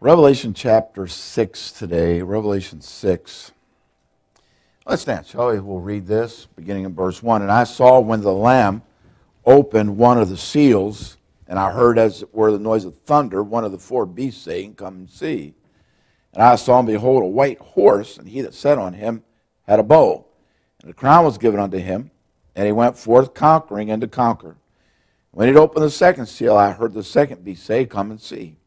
Revelation chapter 6 today, Revelation 6. Let's stand, shall we? We'll read this beginning in verse 1. And I saw when the Lamb opened one of the seals, and I heard, as it were, the noise of thunder, one of the four beasts saying, Come and see. And I saw, and behold, a white horse, and he that sat on him had a bow. And the crown was given unto him, and he went forth conquering and to conquer. When he opened the second seal, I heard the second beast say, Come and see.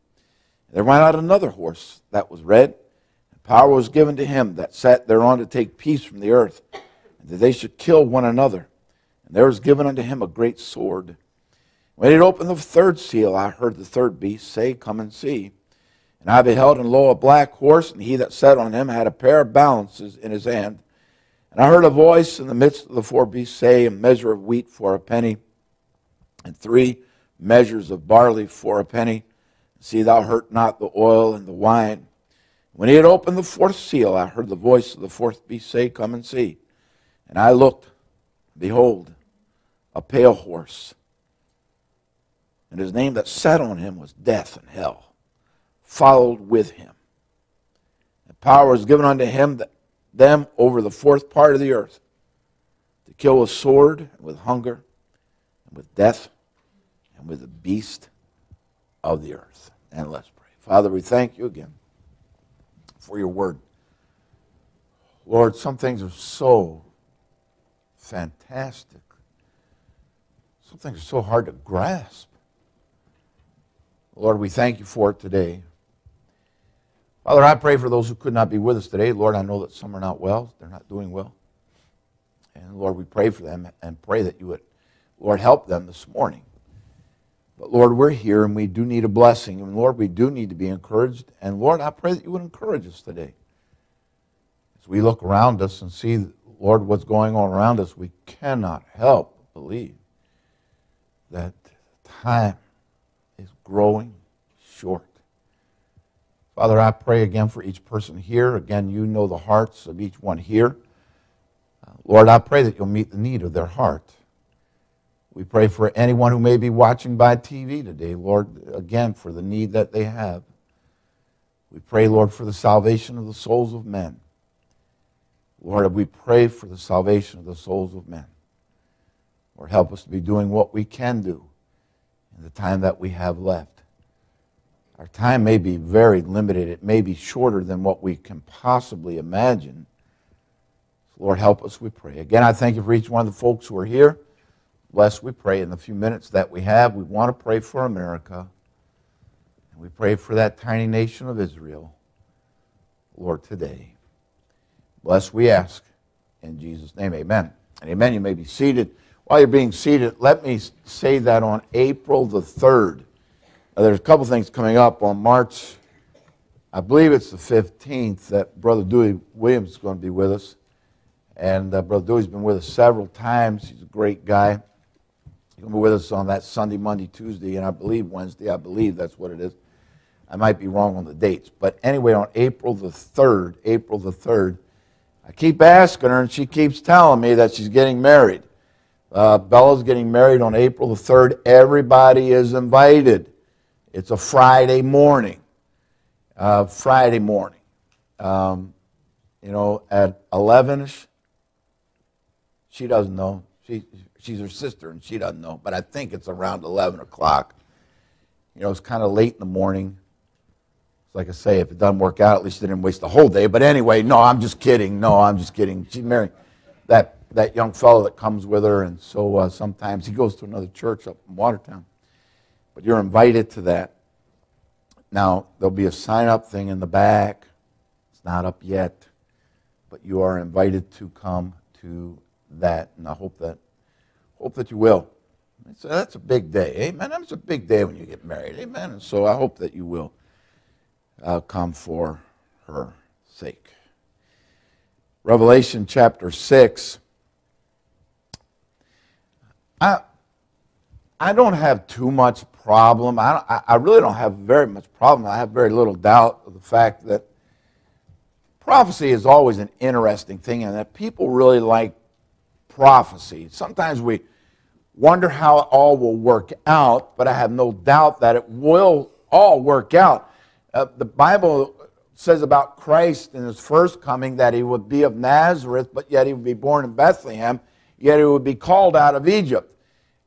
There went out another horse that was red, and power was given to him that sat thereon to take peace from the earth, and that they should kill one another. And there was given unto him a great sword. When he had opened the third seal, I heard the third beast say, Come and see. And I beheld, and lo, a black horse, and he that sat on him had a pair of balances in his hand. And I heard a voice in the midst of the four beasts say, A measure of wheat for a penny, and three measures of barley for a penny. See thou hurt not the oil and the wine. When he had opened the fourth seal, I heard the voice of the fourth beast say, Come and see. And I looked, behold, a pale horse. And his name that sat on him was Death and Hell, followed with him. And power was given unto him that, them over the fourth part of the earth to kill with sword, and with hunger, and with death, and with the beast of the earth. And let's pray. Father, we thank you again for your word. Lord, some things are so fantastic. Some things are so hard to grasp. Lord, we thank you for it today. Father, I pray for those who could not be with us today. Lord, I know that some are not well, they're not doing well. And Lord, we pray for them and pray that you would, Lord, help them this morning. But Lord, we're here and we do need a blessing. And Lord, we do need to be encouraged. And Lord, I pray that you would encourage us today. As we look around us and see, Lord, what's going on around us, we cannot help but believe that time is growing short. Father, I pray again for each person here. Again, you know the hearts of each one here. Lord, I pray that you'll meet the need of their heart. We pray for anyone who may be watching by TV today, Lord, again, for the need that they have. We pray, Lord, for the salvation of the souls of men. Lord, we pray for the salvation of the souls of men. Lord, help us to be doing what we can do in the time that we have left. Our time may be very limited, it may be shorter than what we can possibly imagine. Lord, help us, we pray. Again, I thank you for each one of the folks who are here. Bless, we pray in the few minutes that we have. We want to pray for America. And we pray for that tiny nation of Israel, Lord, today. Bless, we ask. In Jesus' name, amen. And amen. You may be seated. While you're being seated, let me say that on April the 3rd, now, there's a couple things coming up on March, I believe it's the 15th, that Brother Dewey Williams is going to be with us. And uh, Brother Dewey's been with us several times. He's a great guy. He's going be with us on that Sunday, Monday, Tuesday, and I believe Wednesday. I believe that's what it is. I might be wrong on the dates. But anyway, on April the 3rd, April the 3rd, I keep asking her, and she keeps telling me that she's getting married. Uh, Bella's getting married on April the 3rd. Everybody is invited. It's a Friday morning. Uh, Friday morning. Um, you know, at 11 ish. She doesn't know. She, she's her sister and she doesn't know, but I think it's around 11 o'clock. You know, it's kind of late in the morning. It's like I say, if it doesn't work out, at least they didn't waste the whole day. But anyway, no, I'm just kidding. No, I'm just kidding. She's married that, that young fellow that comes with her, and so uh, sometimes he goes to another church up in Watertown. But you're invited to that. Now, there'll be a sign up thing in the back. It's not up yet, but you are invited to come to that, and I hope that Hope that you will. So that's a big day. Amen. That's a big day when you get married. Amen. And so I hope that you will uh, come for her sake. Revelation chapter 6. I, I don't have too much problem. I, I really don't have very much problem. I have very little doubt of the fact that prophecy is always an interesting thing and that people really like prophecy. Sometimes we wonder how it all will work out, but I have no doubt that it will all work out. Uh, the Bible says about Christ in his first coming that he would be of Nazareth, but yet he would be born in Bethlehem, yet he would be called out of Egypt.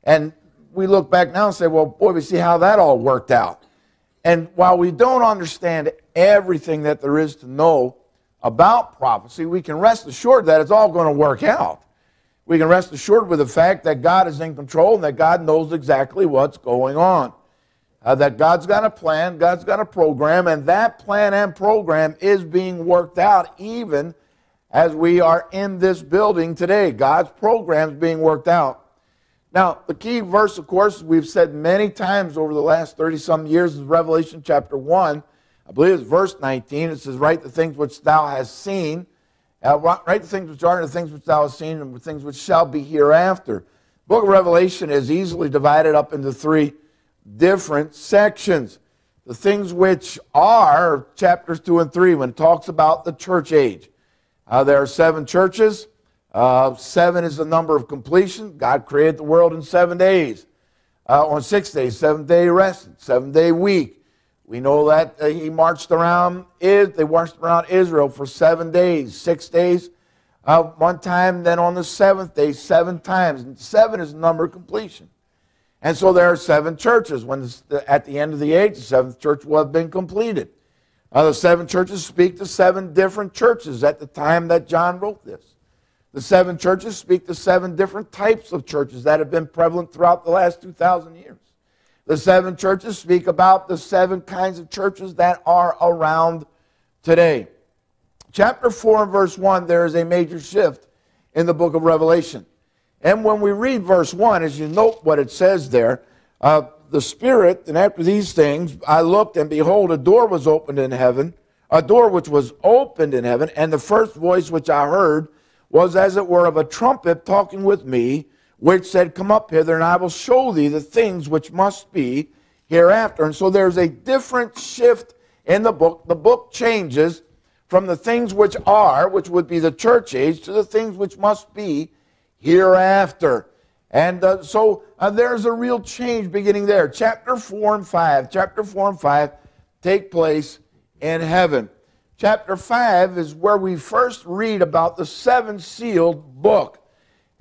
And we look back now and say, well, boy, we see how that all worked out. And while we don't understand everything that there is to know about prophecy, we can rest assured that it's all going to work out. We can rest assured with the fact that God is in control and that God knows exactly what's going on. Uh, that God's got a plan, God's got a program, and that plan and program is being worked out even as we are in this building today. God's program is being worked out. Now, the key verse, of course, we've said many times over the last 30 some years is Revelation chapter 1. I believe it's verse 19. It says, Write the things which thou hast seen. Write the things which are, and the things which thou hast seen, and the things which shall be hereafter. book of Revelation is easily divided up into three different sections. The things which are chapters 2 and 3 when it talks about the church age. Uh, there are seven churches. Uh, seven is the number of completion. God created the world in seven days. Uh, on six days, seventh day rested, seven day week. We know that uh, he marched around, they marched around Israel for seven days, six days, uh, one time, then on the seventh day, seven times. And seven is the number of completion. And so there are seven churches. When at the end of the age, the seventh church will have been completed. Uh, the seven churches speak to seven different churches at the time that John wrote this. The seven churches speak to seven different types of churches that have been prevalent throughout the last 2,000 years. The seven churches speak about the seven kinds of churches that are around today. Chapter 4 and verse 1, there is a major shift in the book of Revelation. And when we read verse 1, as you note what it says there, uh, the Spirit, and after these things, I looked, and behold, a door was opened in heaven, a door which was opened in heaven, and the first voice which I heard was as it were of a trumpet talking with me, which said, Come up hither, and I will show thee the things which must be hereafter. And so there's a different shift in the book. The book changes from the things which are, which would be the church age, to the things which must be hereafter. And uh, so uh, there's a real change beginning there. Chapter 4 and 5, chapter 4 and 5 take place in heaven chapter 5 is where we first read about the seven sealed book.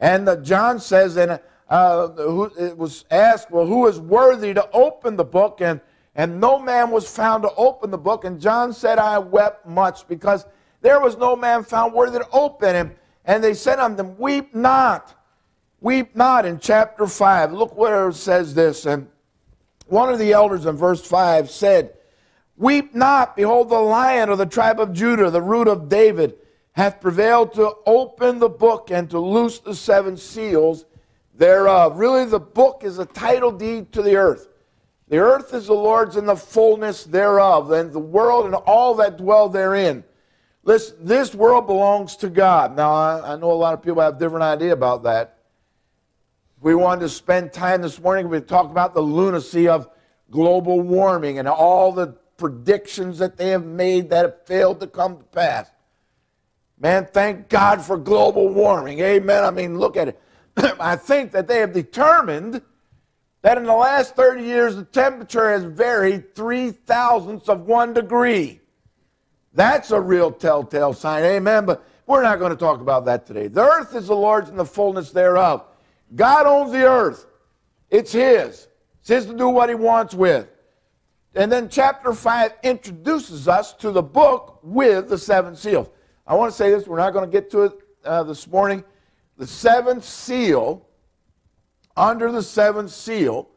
And John says, and uh, who, it was asked, well, who is worthy to open the book? And, and no man was found to open the book. And John said, I wept much because there was no man found worthy to open him. And they said unto them, Weep not, weep not in chapter 5. Look where it says this. And one of the elders in verse 5 said, Weep not, behold, the lion of the tribe of Judah, the root of David, hath prevailed to open the book and to loose the seven seals thereof. Really, the book is a title deed to the earth. The earth is the Lord's and the fullness thereof, and the world and all that dwell therein. Listen, this world belongs to God. Now, I, I know a lot of people have different idea about that. We wanted to spend time this morning, we talked about the lunacy of global warming and all the predictions that they have made that have failed to come to pass. Man, thank God for global warming. Amen. I mean, look at it. I think that they have determined that in the last 30 years, the temperature has varied three thousandths of one degree. That's a real telltale sign. Amen. But we're not going to talk about that today. The earth is the Lord's and the fullness thereof. God owns the earth, it's His. It's His to do what He wants with. And then chapter 5 introduces us to the book with the seven seals. I want to say this, we're not going to get to it uh, this morning. The seventh seal, under the seventh seal,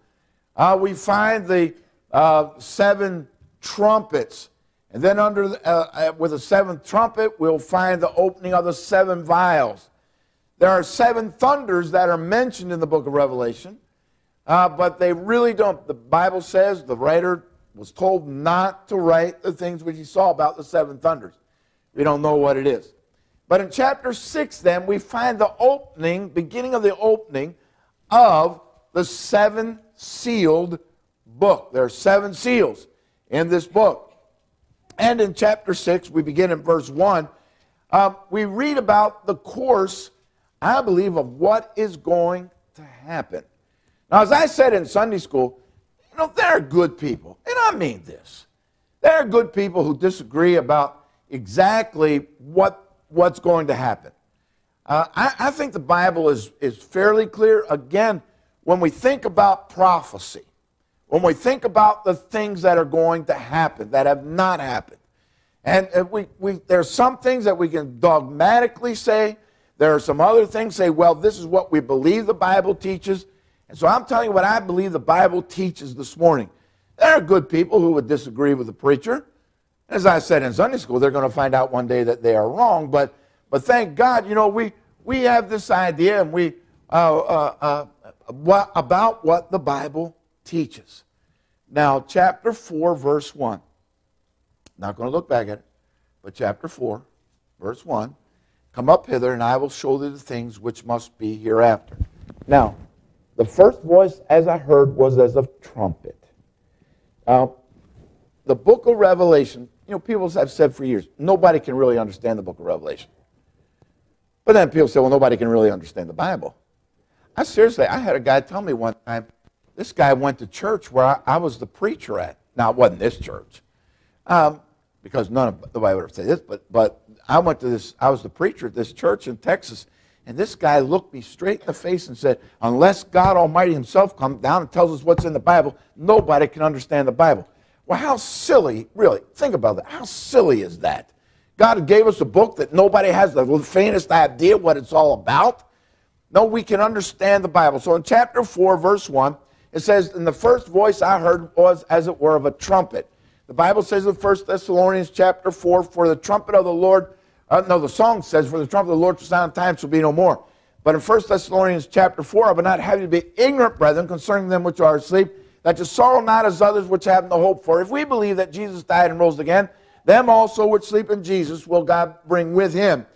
uh, we find the uh, seven trumpets. And then under the, uh, uh, with the seventh trumpet, we'll find the opening of the seven vials. There are seven thunders that are mentioned in the book of Revelation, uh, but they really don't. The Bible says, the writer was told not to write the things which he saw about the seven thunders. We don't know what it is. But in chapter 6, then, we find the opening, beginning of the opening of the seven sealed book. There are seven seals in this book. And in chapter 6, we begin in verse 1, um, we read about the course, I believe, of what is going to happen. Now, as I said in Sunday school, you know, there are good people. And I mean this. There are good people who disagree about exactly what, what's going to happen. Uh, I, I think the Bible is, is fairly clear. Again, when we think about prophecy, when we think about the things that are going to happen, that have not happened, and we, we, there's some things that we can dogmatically say. There are some other things say, well, this is what we believe the Bible teaches. And so I'm telling you what I believe the Bible teaches this morning. There are good people who would disagree with the preacher. As I said in Sunday school, they're going to find out one day that they are wrong. But, but thank God, you know, we, we have this idea and we, uh, uh, uh, what, about what the Bible teaches. Now, chapter 4, verse 1. Not going to look back at it, but chapter 4, verse 1. Come up hither, and I will show thee the things which must be hereafter. Now, the first voice, as I heard, was as of trumpet. Now, the book of Revelation, you know, people have said for years, nobody can really understand the book of Revelation. But then people say, well, nobody can really understand the Bible. I seriously, I had a guy tell me one time, this guy went to church where I, I was the preacher at. Now, it wasn't this church, um, because none of nobody would have said this, but, but I went to this, I was the preacher at this church in Texas, and this guy looked me straight in the face and said, unless God Almighty himself comes down and tells us what's in the Bible, nobody can understand the Bible. Well, how silly, really, think about that. How silly is that? God gave us a book that nobody has the faintest idea what it's all about. No, we can understand the Bible. So in chapter 4, verse 1, it says, And the first voice I heard was as it were of a trumpet. The Bible says in 1 Thessalonians chapter 4, For the trumpet of the Lord, uh, no, the song says, For the trumpet of the Lord shall sound, time shall be no more. But in 1 Thessalonians chapter 4, I would not have you be ignorant, brethren, concerning them which are asleep, that you sorrow not as others which have no hope. For if we believe that Jesus died and rose again, them also which sleep in Jesus will God bring with him.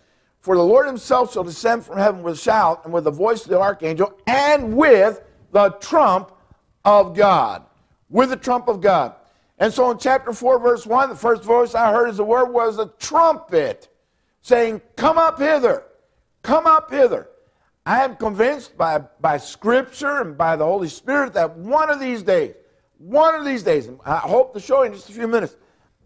For the Lord himself shall descend from heaven with a shout, and with the voice of the archangel, and with the trump of God. With the trump of God. And so in chapter 4, verse 1, the first voice I heard as the word was a trumpet saying, Come up hither, come up hither. I am convinced by, by Scripture and by the Holy Spirit that one of these days, one of these days, and I hope to show you in just a few minutes,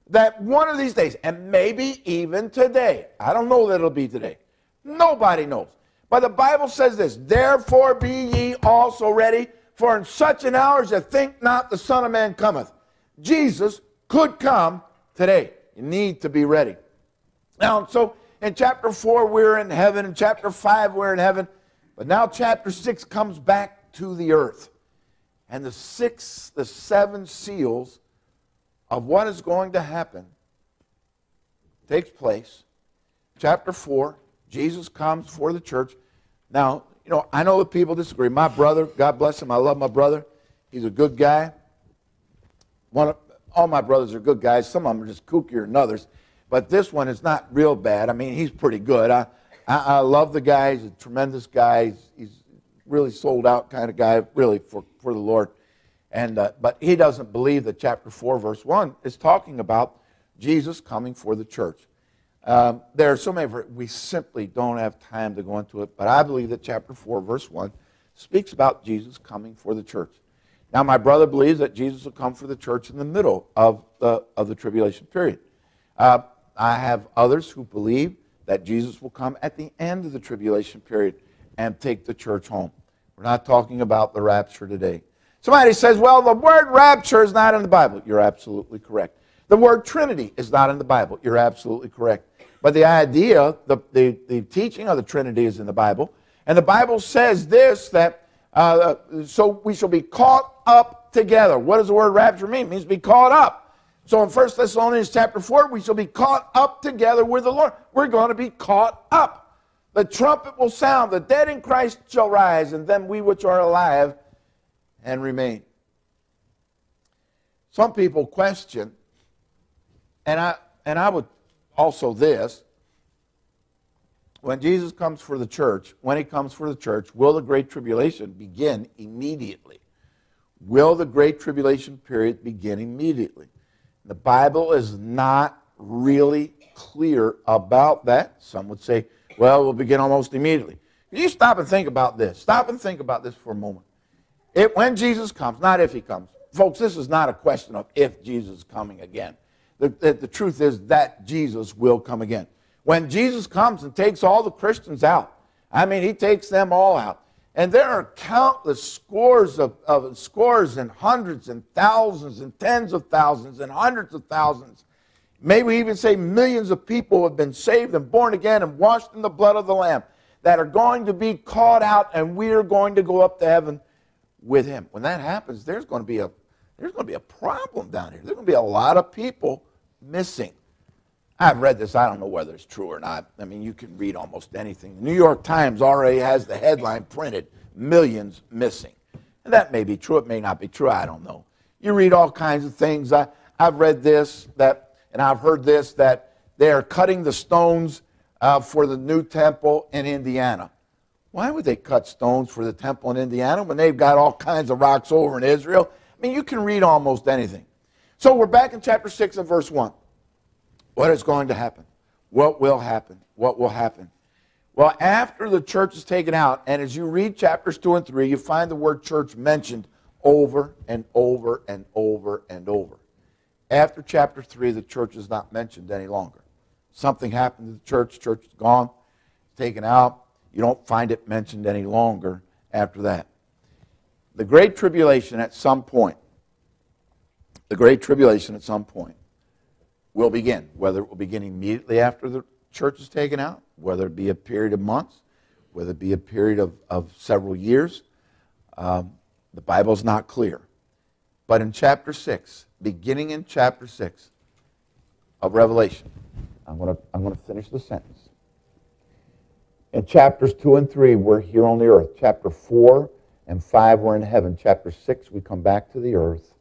that one of these days, and maybe even today, I don't know that it'll be today. Nobody knows. But the Bible says this Therefore be ye also ready, for in such an hour as you think not the Son of Man cometh. Jesus could come today. You need to be ready. Now, so in chapter 4, we're in heaven. In chapter 5, we're in heaven. But now chapter 6 comes back to the earth. And the six, the seven seals of what is going to happen takes place. Chapter 4, Jesus comes for the church. Now, you know, I know that people disagree. My brother, God bless him, I love my brother. He's a good guy. One of, all my brothers are good guys. Some of them are just kookier than others. But this one is not real bad. I mean, he's pretty good. I, I, I love the guy. He's a tremendous guy. He's, he's really sold out kind of guy, really, for, for the Lord. And, uh, but he doesn't believe that chapter 4, verse 1 is talking about Jesus coming for the church. Um, there are so many, we simply don't have time to go into it, but I believe that chapter 4, verse 1 speaks about Jesus coming for the church. Now, my brother believes that Jesus will come for the church in the middle of the, of the tribulation period. Uh, I have others who believe that Jesus will come at the end of the tribulation period and take the church home. We're not talking about the rapture today. Somebody says, well, the word rapture is not in the Bible. You're absolutely correct. The word Trinity is not in the Bible. You're absolutely correct. But the idea, the, the, the teaching of the Trinity is in the Bible. And the Bible says this that uh, so we shall be caught up together. What does the word rapture mean? It means be caught up. So in 1 Thessalonians chapter 4, we shall be caught up together with the Lord. We're going to be caught up. The trumpet will sound, the dead in Christ shall rise, and then we which are alive and remain. Some people question, and I, and I would also this when Jesus comes for the church, when he comes for the church, will the Great Tribulation begin immediately? Will the Great Tribulation period begin immediately? The Bible is not really clear about that. Some would say, well, we'll begin almost immediately. You stop and think about this. Stop and think about this for a moment. It, when Jesus comes, not if he comes. Folks, this is not a question of if Jesus is coming again. The, the, the truth is that Jesus will come again. When Jesus comes and takes all the Christians out, I mean, he takes them all out. And there are countless scores of, of scores and hundreds and thousands and tens of thousands and hundreds of thousands. Maybe we even say millions of people have been saved and born again and washed in the blood of the Lamb that are going to be caught out and we are going to go up to heaven with him. When that happens, there's going to be a there's going to be a problem down here. There's going to be a lot of people missing. I've read this. I don't know whether it's true or not. I mean, you can read almost anything. The New York Times already has the headline printed millions missing. And that may be true. It may not be true. I don't know. You read all kinds of things. I, I've read this, that, and I've heard this, that they are cutting the stones uh, for the new temple in Indiana. Why would they cut stones for the temple in Indiana when they've got all kinds of rocks over in Israel? I mean, you can read almost anything. So we're back in chapter 6 and verse 1. What is going to happen? What will happen? What will happen? Well, after the church is taken out, and as you read chapters 2 and 3, you find the word church mentioned over and over and over and over. After chapter 3, the church is not mentioned any longer. Something happened to the church, church is gone, taken out. You don't find it mentioned any longer after that. The Great Tribulation at some point, the Great Tribulation at some point will begin, whether it will begin immediately after the church is taken out, whether it be a period of months, whether it be a period of, of several years. Um, the Bible's not clear. But in chapter 6, beginning in chapter 6 of Revelation, I'm going to I'm going to finish the sentence. In chapters 2 and 3, we're here on the earth. Chapter 4 and 5, we're in heaven. Chapter 6, we come back to the earth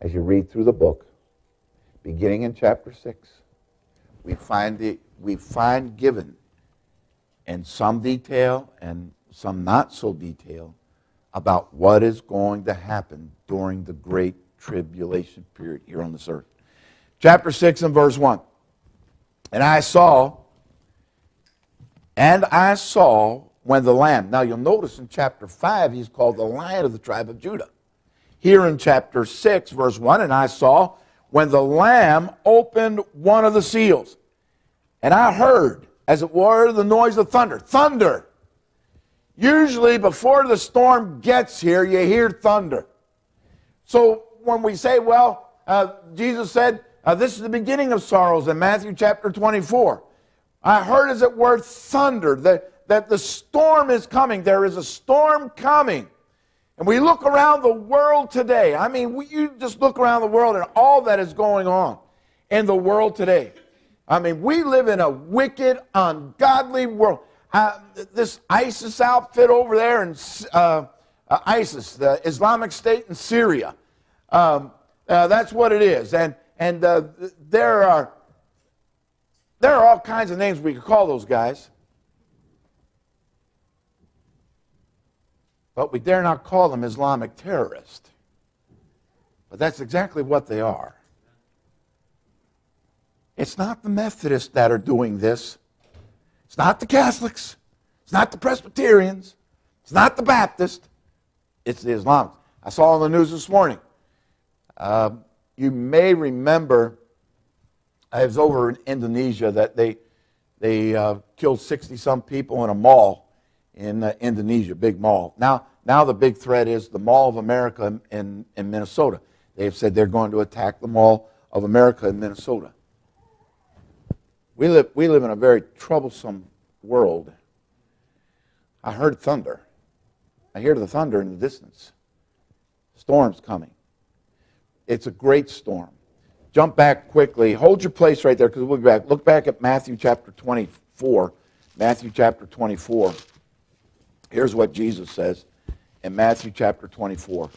as you read through the book beginning in chapter 6, we find, the, we find given in some detail and some not so detail about what is going to happen during the great tribulation period here on this earth. Chapter 6 and verse 1. And I saw, and I saw when the Lamb. Now you'll notice in chapter 5, he's called the Lion of the tribe of Judah. Here in chapter 6, verse 1, and I saw when the Lamb opened one of the seals. And I heard, as it were, the noise of thunder. Thunder. Usually, before the storm gets here, you hear thunder. So when we say, well, uh, Jesus said, uh, this is the beginning of sorrows in Matthew chapter 24. I heard, as it were, thunder, that, that the storm is coming. There is a storm coming. And we look around the world today. I mean, we, you just look around the world and all that is going on in the world today. I mean, we live in a wicked, ungodly world. Uh, this ISIS outfit over there, and uh, uh, ISIS, the Islamic State in Syria, um, uh, that's what it is. And and uh, there are there are all kinds of names we could call those guys. But we dare not call them Islamic terrorists. But that's exactly what they are. It's not the Methodists that are doing this. It's not the Catholics. It's not the Presbyterians. It's not the Baptists. It's the Islamics. I saw on the news this morning. Uh, you may remember, I was over in Indonesia that they, they uh, killed 60 some people in a mall in uh, Indonesia, big mall. Now, now the big threat is the Mall of America in, in, in Minnesota. They've said they're going to attack the Mall of America in Minnesota. We live, we live in a very troublesome world. I heard thunder. I hear the thunder in the distance. Storm's coming. It's a great storm. Jump back quickly. Hold your place right there because we'll be back. Look back at Matthew chapter 24. Matthew chapter 24. Here's what Jesus says in Matthew chapter 24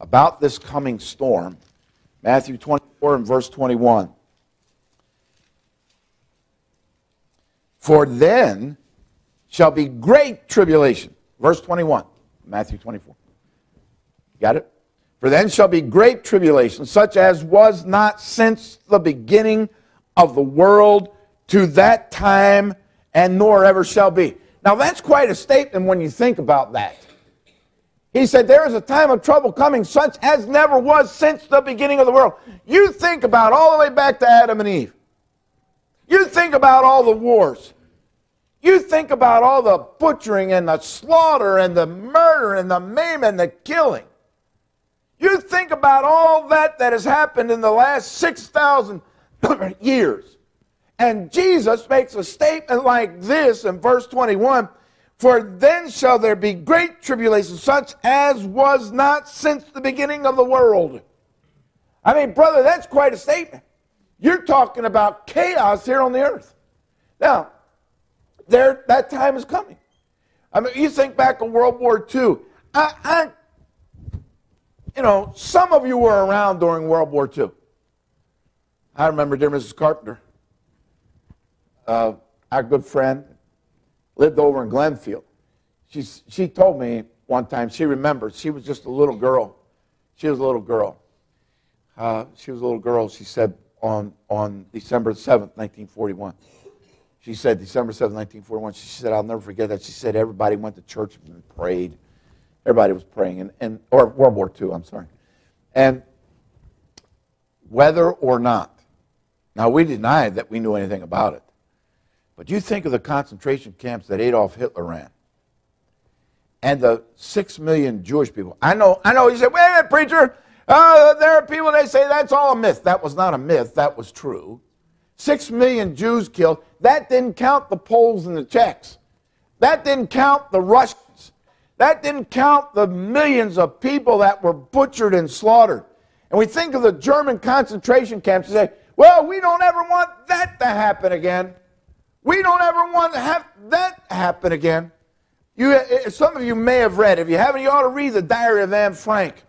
about this coming storm. Matthew 24 and verse 21. For then shall be great tribulation. Verse 21, Matthew 24. Got it? For then shall be great tribulation, such as was not since the beginning of the world to that time, and nor ever shall be. Now, that's quite a statement when you think about that. He said, There is a time of trouble coming, such as never was since the beginning of the world. You think about all the way back to Adam and Eve. You think about all the wars. You think about all the butchering and the slaughter and the murder and the maim and the killing. You think about all that that has happened in the last 6,000 years. And Jesus makes a statement like this in verse 21 For then shall there be great tribulation, such as was not since the beginning of the world. I mean, brother, that's quite a statement. You're talking about chaos here on the earth. Now, there, that time is coming. I mean, you think back to World War II. I, I, you know, some of you were around during World War II. I remember dear Mrs. Carpenter, uh, our good friend, lived over in Glenfield. She, she told me one time, she remembers, she was just a little girl. She was a little girl. Uh, she was a little girl, she said, on, on December 7th, 1941. She said, December 7th, 1941, she said, I'll never forget that. She said, everybody went to church and prayed. Everybody was praying, and, and or World War II, I'm sorry. And whether or not, now we denied that we knew anything about it, but you think of the concentration camps that Adolf Hitler ran and the six million Jewish people. I know, I know, you said, wait a minute, preacher, uh, there are people that say that's all a myth. That was not a myth, that was true. Six million Jews killed. That didn't count the Poles and the Czechs. That didn't count the Russians. That didn't count the millions of people that were butchered and slaughtered. And we think of the German concentration camps and say, well, we don't ever want that to happen again. We don't ever want to have that happen again. You, uh, some of you may have read. If you haven't, you ought to read the Diary of Anne Frank.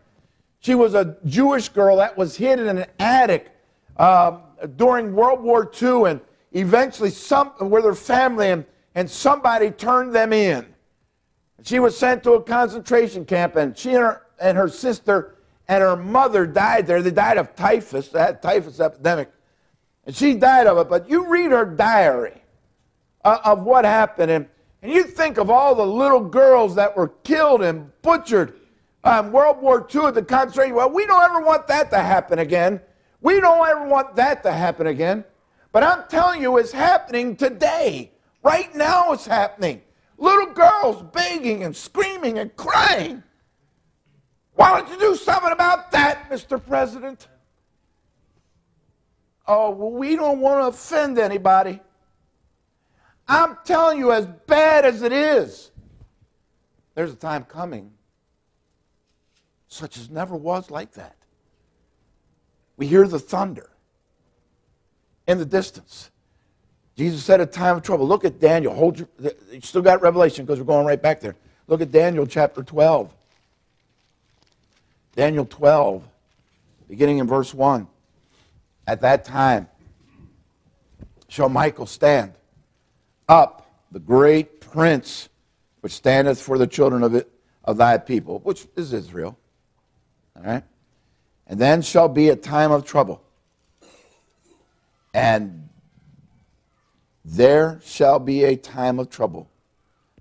She was a Jewish girl that was hidden in an attic uh, during World War II, and eventually, some with her family, and, and somebody turned them in. She was sent to a concentration camp, and she and her, and her sister and her mother died there. They died of typhus, that typhus epidemic. And she died of it. But you read her diary uh, of what happened, and, and you think of all the little girls that were killed and butchered um, World War II at the concentration. Well, we don't ever want that to happen again. We don't ever want that to happen again. But I'm telling you, it's happening today. Right now, it's happening. Little girls begging and screaming and crying. Why don't you do something about that, Mr. President? Oh, well, we don't want to offend anybody. I'm telling you, as bad as it is, there's a time coming such as never was like that. We hear the thunder in the distance. Jesus said a time of trouble. Look at Daniel. Hold your, you still got Revelation because we're going right back there. Look at Daniel chapter 12. Daniel 12, beginning in verse 1. At that time shall Michael stand up, the great prince which standeth for the children of, it, of thy people, which is Israel. All right? And then shall be a time of trouble. And there shall be a time of trouble,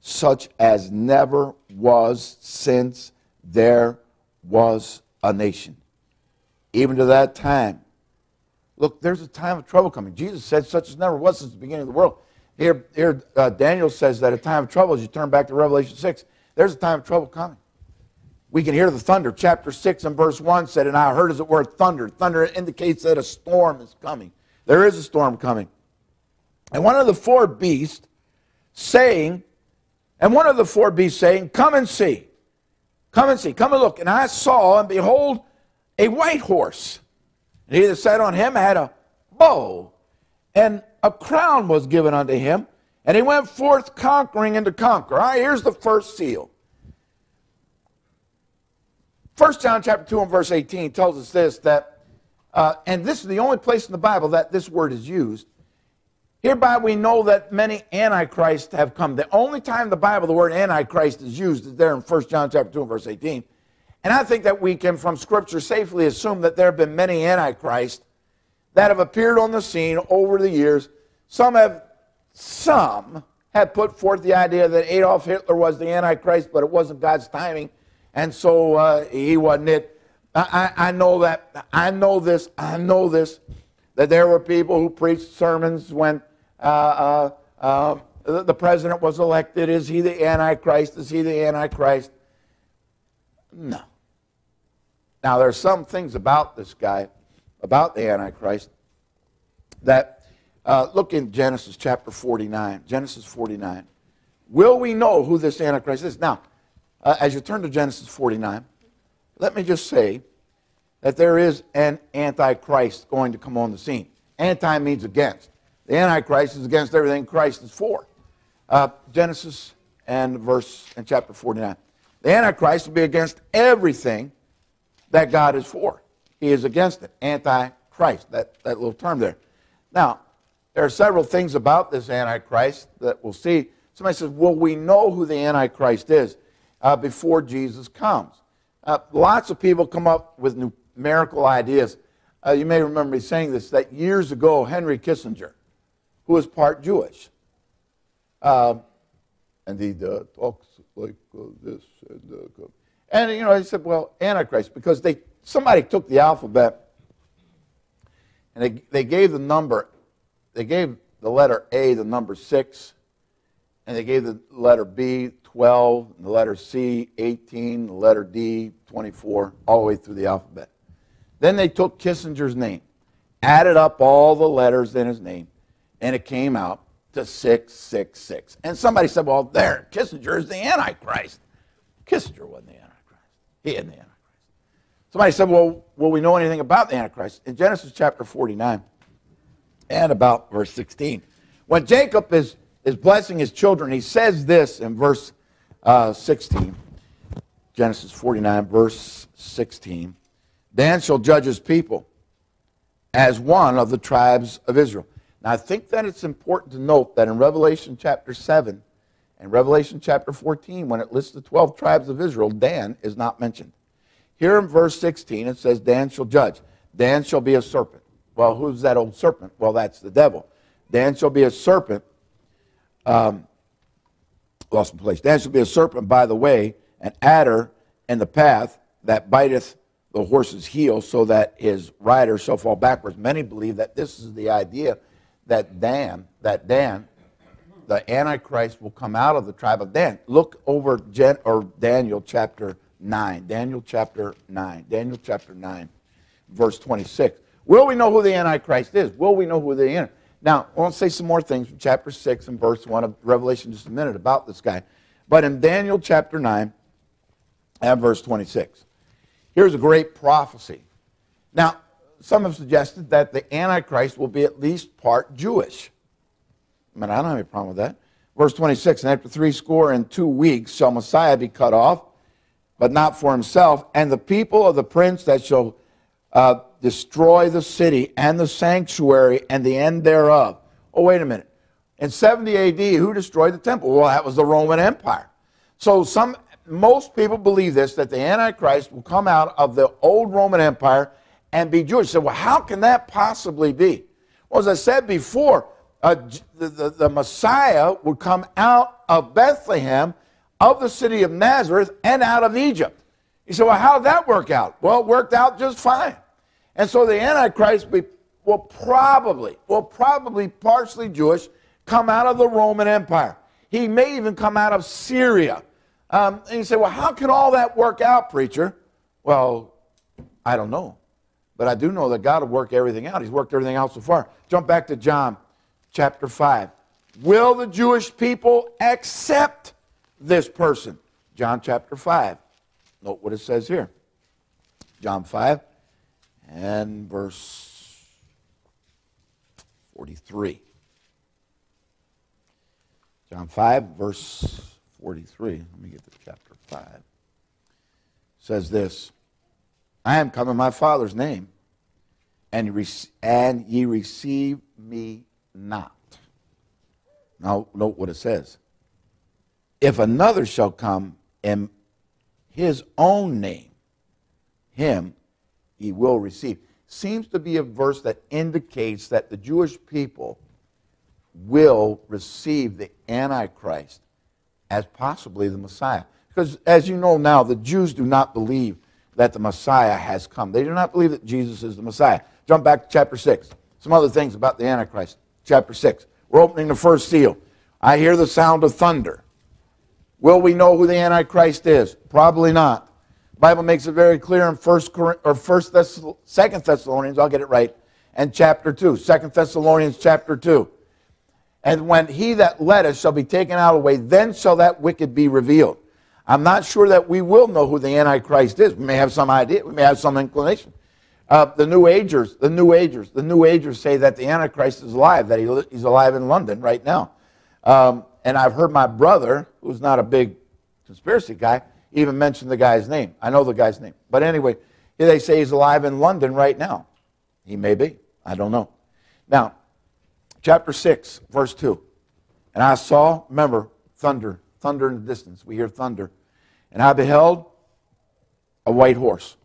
such as never was since there was a nation. Even to that time. Look, there's a time of trouble coming. Jesus said, such as never was since the beginning of the world. Here, here uh, Daniel says that a time of trouble, as you turn back to Revelation 6, there's a time of trouble coming we can hear the thunder. Chapter 6 and verse 1 said, And I heard as it were thunder. Thunder indicates that a storm is coming. There is a storm coming. And one of the four beasts saying, and one of the four beasts saying, Come and see. Come and see. Come and look. And I saw, and behold, a white horse. And he that sat on him had a bow, and a crown was given unto him. And he went forth conquering and to conquer. All right, here's the first seal. 1 John chapter 2 and verse 18 tells us this that, uh, and this is the only place in the Bible that this word is used. Hereby we know that many antichrists have come. The only time in the Bible the word antichrist is used is there in 1 John chapter 2 and verse 18. And I think that we can, from Scripture, safely assume that there have been many antichrists that have appeared on the scene over the years. Some have, some have put forth the idea that Adolf Hitler was the antichrist, but it wasn't God's timing and so uh, he wasn't it. I, I, know that. I know this. I know this. That there were people who preached sermons when uh, uh, uh the, president was elected. Is he the Antichrist? Is he the Antichrist? No. Now, there are some things about this guy, about the Antichrist, that uh, look in Genesis chapter 49. Genesis 49. Will we know who this Antichrist is? Now, uh, as you turn to Genesis 49, let me just say that there is an Antichrist going to come on the scene. Anti means against. The Antichrist is against everything Christ is for. Uh, Genesis and verse and chapter 49. The Antichrist will be against everything that God is for. He is against it. Antichrist, that, that little term there. Now, there are several things about this Antichrist that we'll see. Somebody says, Well, we know who the Antichrist is uh, before Jesus comes. Uh, lots of people come up with numerical ideas. Uh, you may remember me saying this that years ago, Henry Kissinger, who was part Jewish, um, and he uh, talks like uh, this. And, uh, and, you know, he said, well, Antichrist, because they, somebody took the alphabet and they, they gave the number, they gave the letter A the number 6, and they gave the letter B 12, the letter C 18, the letter D 24, all the way through the alphabet. Then they took Kissinger's name, added up all the letters in his name, and it came out to 666. And somebody said, well, there, Kissinger is the Antichrist. Kissinger wasn't the Antichrist. He isn't the Antichrist. Somebody said, well, will we know anything about the Antichrist? In Genesis chapter 49 and about verse 16, when Jacob is, is blessing his children, he says this in verse uh, 16, Genesis 49, verse 16 Dan shall judge his people as one of the tribes of Israel. Now, I think that it's important to note that in Revelation chapter 7 and Revelation chapter 14, when it lists the 12 tribes of Israel, Dan is not mentioned. Here in verse 16, it says, Dan shall judge. Dan shall be a serpent. Well, who's that old serpent? Well, that's the devil. Dan shall be a serpent. Um, lost my place. Dan shall be a serpent by the way, an adder in the path that biteth the horse's heel so that his rider shall fall backwards. Many believe that this is the idea that Dan, that Dan, the Antichrist will come out of the tribe of Dan. Look over Gen, or Daniel chapter 9. Daniel chapter 9. Daniel chapter 9, verse 26. Will we know who the Antichrist is? Will we know who the Antichrist Now, I want to say some more things from chapter 6 and verse 1 of Revelation just a minute about this guy. But in Daniel chapter 9 and verse 26, here's a great prophecy. Now, some have suggested that the Antichrist will be at least part Jewish. I mean, I don't have any problem with that. Verse 26 And after three score and two weeks shall Messiah be cut off, but not for himself, and the people of the prince that shall uh, destroy the city and the sanctuary and the end thereof. Oh, wait a minute. In 70 AD, who destroyed the temple? Well, that was the Roman Empire. So some, most people believe this that the Antichrist will come out of the old Roman Empire and be Jewish. So, well, how can that possibly be? Well, as I said before, uh, the, the, the Messiah would come out of Bethlehem, of the city of Nazareth, and out of Egypt. He said, well, how did that work out? Well, it worked out just fine. And so the Antichrist will probably, will probably partially Jewish, come out of the Roman Empire. He may even come out of Syria. Um, and you say, well, how can all that work out, preacher? Well, I don't know. But I do know that God will work everything out. He's worked everything out so far. Jump back to John chapter 5. Will the Jewish people accept this person? John chapter 5. Note what it says here. John 5 and verse 43. John 5, verse 43. Let me get to chapter 5. It says this I am come in my Father's name, and ye, and ye receive me not. Now, note what it says. If another shall come in his own name, him he will receive. Seems to be a verse that indicates that the Jewish people will receive the Antichrist as possibly the Messiah. because as you know now, the Jews do not believe that the Messiah has come. They do not believe that Jesus is the Messiah. Jump back to chapter 6. Some other things about the Antichrist. Chapter 6. We're opening the first seal. I hear the sound of thunder. Will we know who the Antichrist is? Probably not. The Bible makes it very clear in First or First Second Thessalonians. I'll get it right. And chapter two, Second Thessalonians chapter two. And when he that led us shall be taken out of the way, then shall that wicked be revealed. I'm not sure that we will know who the Antichrist is. We may have some idea. We may have some inclination. Uh, the New Agers, the New Agers, the New Agers say that the Antichrist is alive, that he, he's alive in London right now. Um, and I've heard my brother, who's not a big conspiracy guy, even mention the guy's name. I know the guy's name. But anyway, they say he's alive in London right now. He may be. I don't know. Now, chapter 6, verse 2. And I saw, remember, thunder, thunder in the distance. We hear thunder. And I beheld a white horse.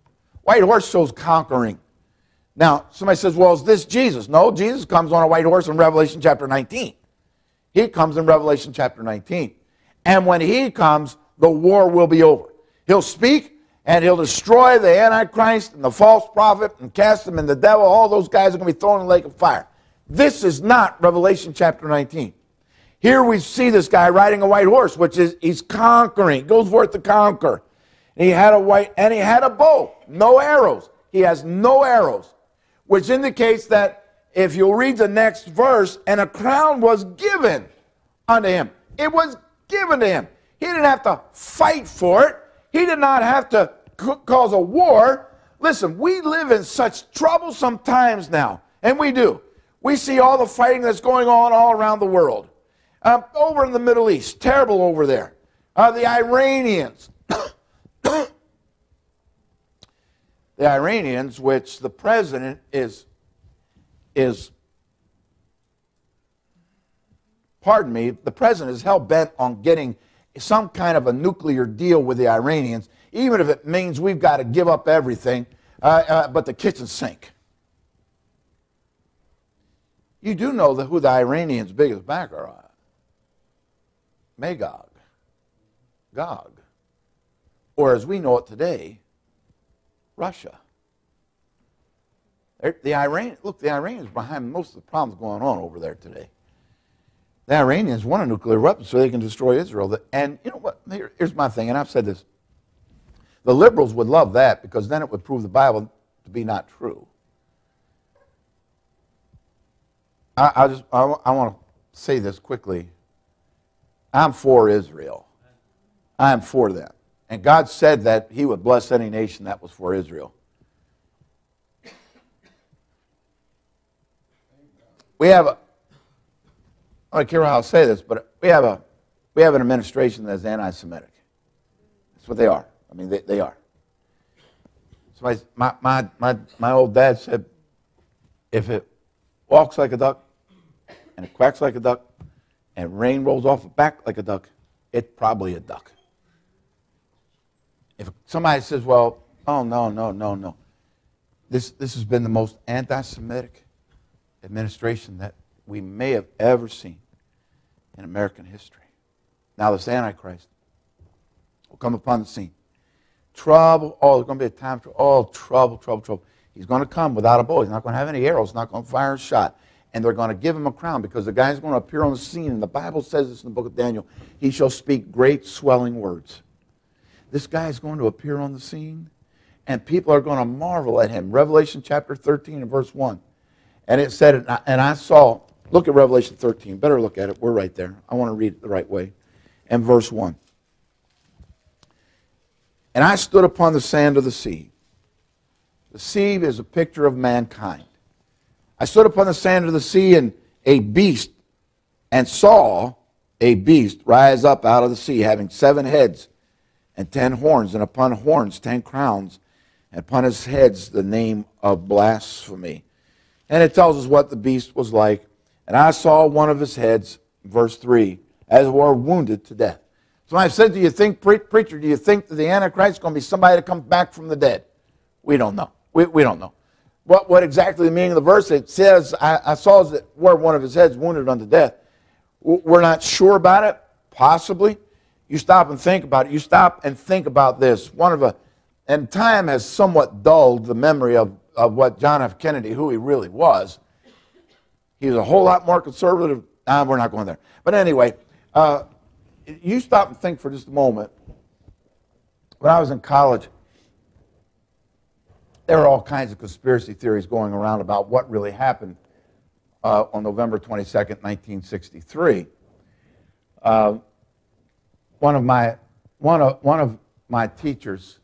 White horse shows conquering. Now, somebody says, well, is this Jesus? No, Jesus comes on a white horse in Revelation chapter 19. He comes in Revelation chapter 19. And when he comes, the war will be over. He'll speak and he'll destroy the Antichrist and the false prophet and cast them in the devil. All those guys are going to be thrown in the lake of fire. This is not Revelation chapter 19. Here we see this guy riding a white horse, which is he's conquering. He goes forth to conquer. And he had a white and he had a bow, no arrows. He has no arrows, which indicates that if you'll read the next verse, and a crown was given unto him. It was given to him. He didn't have to fight for it. He did not have to cause a war. Listen, we live in such troublesome times now, and we do. We see all the fighting that's going on all around the world. Uh, over in the Middle East, terrible over there. Uh, the Iranians. the Iranians, which the president is is, pardon me, the president is hell bent on getting some kind of a nuclear deal with the Iranians, even if it means we've got to give up everything uh, uh, but the kitchen sink. You do know who the Iranians' biggest backer are Magog, Gog, or as we know it today, Russia. The Iran, look, the Iranians behind most of the problems going on over there today. The Iranians want a nuclear weapon so they can destroy Israel. And you know what? Here, here's my thing, and I've said this. The liberals would love that because then it would prove the Bible to be not true. I, I just I, I want to say this quickly. I'm for Israel. I'm for them. And God said that He would bless any nation that was for Israel. We have a, I don't care how I'll say this, but we have a, we have an administration that's anti-Semitic. That's what they are. I mean, they, they are. Somebody, my, my, my, my old dad said, if it walks like a duck and it quacks like a duck and rain rolls off the back like a duck, it's probably a duck. If somebody says, well, oh, no, no, no, no. This, this has been the most anti Semitic administration that we may have ever seen in American history. Now, this Antichrist will come upon the scene. Trouble, oh, there's going to be a time for, oh, trouble, trouble, trouble. He's going to come without a bow. He's not going to have any arrows, He's not going to fire a shot. And they're going to give him a crown because the guy's going to appear on the scene. And the Bible says this in the book of Daniel he shall speak great swelling words. This guy is going to appear on the scene, and people are going to marvel at him. Revelation chapter 13 and verse 1. And it said, and I saw, look at Revelation 13. Better look at it. We're right there. I want to read it the right way. And verse 1. And I stood upon the sand of the sea. The sea is a picture of mankind. I stood upon the sand of the sea, and a beast, and saw a beast rise up out of the sea, having seven heads and ten horns, and upon horns ten crowns, and upon his heads the name of blasphemy. And it tells us what the beast was like. And I saw one of his heads, verse 3, as were wounded to death. So I said, Do you think, preacher, do you think that the Antichrist is going to be somebody that comes back from the dead? We don't know. We, we don't know. What, what exactly the meaning of the verse? It says, I, I saw as it were one of his heads wounded unto death. We're not sure about it, possibly. you stop and think about it. You stop and think about this. One of a, and time has somewhat dulled the memory of, of what John F. Kennedy, who he really was. He was a whole lot more conservative. Ah, we're not going there. But anyway, uh, you stop and think for just a moment. When I was in college, there were all kinds of conspiracy theories going around about what really happened uh, on November 22nd, 1963. Uh, one of my one of one of my teachers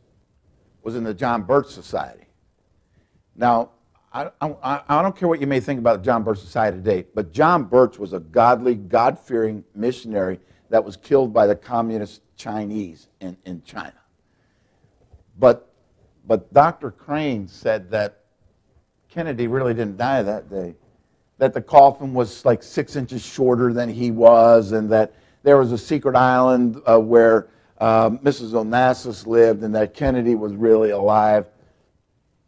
was in the John Birch Society. Now, I, I, I, don't care what you may think about John Birch Society today, but John Birch was a godly, God fearing missionary that was killed by the communist Chinese in, in China. But, but Dr. Crane said that Kennedy really didn't die that day, that the coffin was like six inches shorter than he was, and that there was a secret island uh, where uh, Mrs. Onassis lived, and that Kennedy was really alive.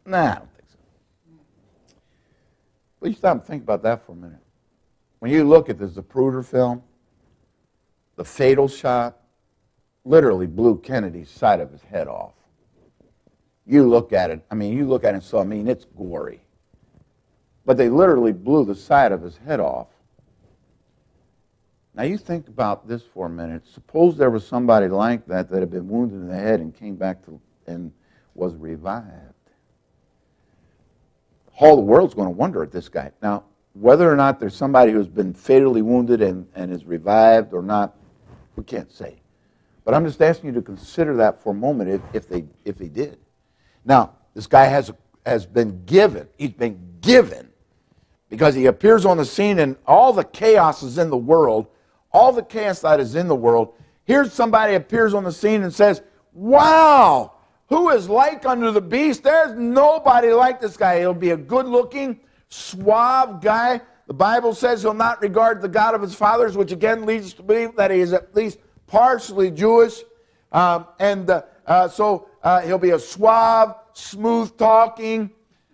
Nah, You stop and think about that for a minute. When you look at this Zapruder film, the fatal shot literally blew Kennedy's side of his head off. You look at it, I mean, you look at it so, I mean, it's gory. But they literally blew the side of his head off. Now you think about this for a minute. Suppose there was somebody like that that had been wounded in the head and came back to and was revived. All the world's going to wonder at this guy. Now, whether or not there's somebody who's been fatally wounded and, and is revived or not, we can't say. But I'm just asking you to consider that for a moment if, if, they, if he did. Now, this guy has, has been given, he's been given, because he appears on the scene and all the chaos is in the world all the chaos that is in the world, here's somebody appears on the scene and says, Wow, who is like unto the beast? There's nobody like this guy. He'll be a good looking, suave guy. The Bible says he'll not regard the God of his fathers, which again leads to believe that he is at least partially Jewish. Um, and uh, uh, so uh, he'll be a suave, smooth talking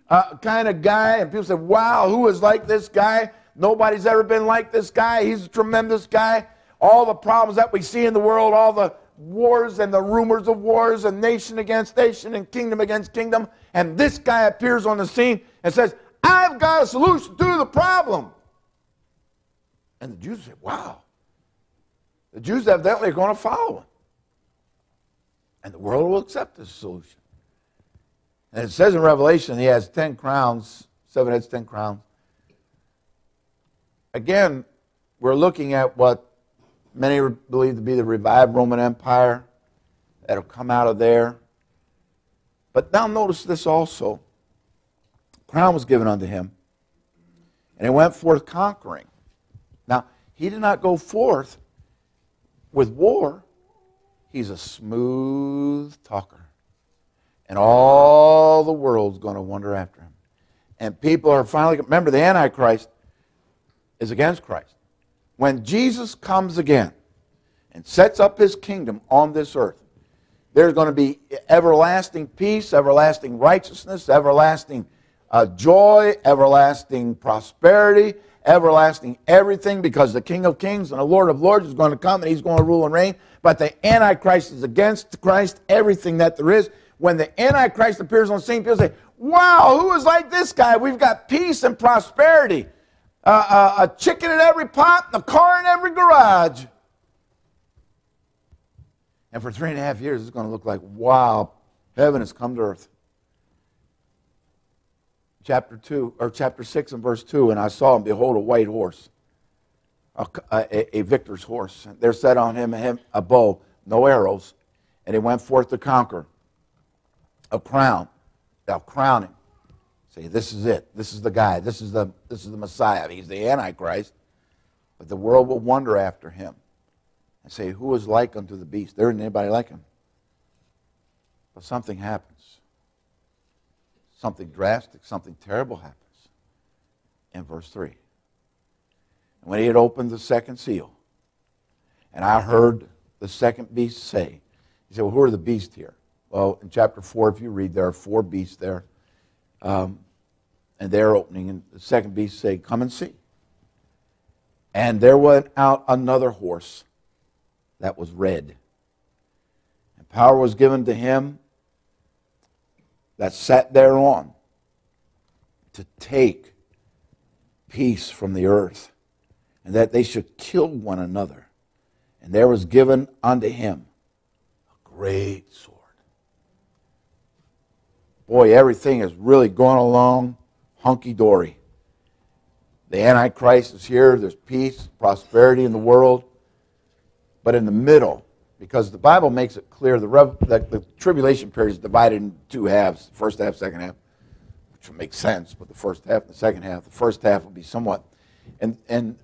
uh, kind of guy. And people say, wow, who is like this guy? Nobody's ever been like this guy. He's a tremendous guy. All the problems that we see in the world, all the wars and the rumors of wars and nation against nation and kingdom against kingdom. And this guy appears on the scene and says, I've got a solution to the problem. And the Jews say, wow. The Jews evidently are going to follow him. And the world will accept this solution. And it says in Revelation he has 10 crowns, seven heads, 10 crowns again, we're looking at what many believe to be the revived Roman Empire that'll come out of there. But now notice this also. Crown was given unto him, and he went forth conquering. Now, he did not go forth with war. He's a smooth talker. And all the world's going to wonder after him. And people are finally, remember the Antichrist is against Christ. When Jesus comes again and sets up his kingdom on this earth, there's going to be everlasting peace, everlasting righteousness, everlasting uh, joy, everlasting prosperity, everlasting everything because the King of Kings and the Lord of Lords is going to come and he's going to rule and reign. But the Antichrist is against Christ, everything that there is. When the Antichrist appears on the scene, people say, Wow, who is like this guy? We've got peace and prosperity uh, a chicken in every pot and a car in every garage. And for three and a half years, it's going to look like, wow, heaven has come to earth. Chapter 2, or chapter 6 and verse 2, and I saw and behold a white horse, a, a, a victor's horse. There sat on him, him a bow, no arrows, and he went forth to conquer. A crown, thou crown him Say, this is it. This is the guy. This is the, this is the Messiah. He's the Antichrist. But the world will wonder after him and say, Who is like unto the beast? There isn't anybody like him. But something happens. Something drastic, something terrible happens in verse 3. And when he had opened the second seal, and I heard the second beast say, He said, Well, who are the beasts here? Well, in chapter 4, if you read, there are four beasts there. Um, and they're opening, and the second beast said, Come and see. And there went out another horse that was red. And power was given to him that sat thereon to take peace from the earth, and that they should kill one another. And there was given unto him a great sword. Boy, everything is really going along hunky dory. The Antichrist is here, there's peace, prosperity in the world. But in the middle, because the Bible makes it clear the, the, tribulation period is divided in two halves first half, second half, which would make sense, but the first half the second half. The first half will be somewhat. And, and